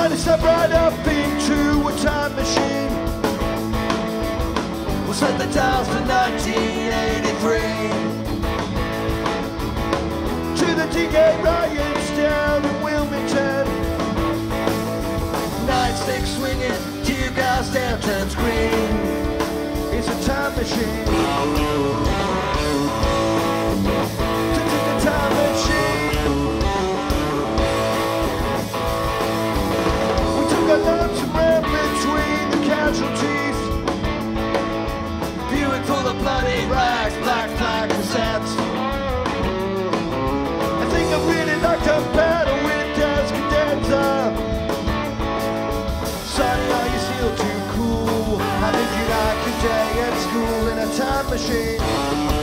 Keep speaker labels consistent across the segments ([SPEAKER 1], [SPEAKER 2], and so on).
[SPEAKER 1] Decided to step right up into a time machine. We'll set the dials to 1983. To the D-Gate riots down in Wilmington. Nine-stick swinging, tear gas downtown screen. It's a time machine. Day at school in a time machine?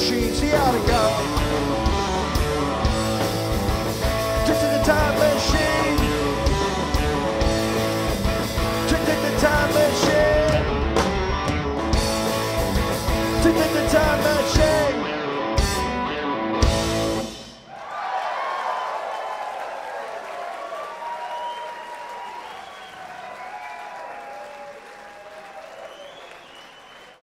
[SPEAKER 1] A time machine. See how to go.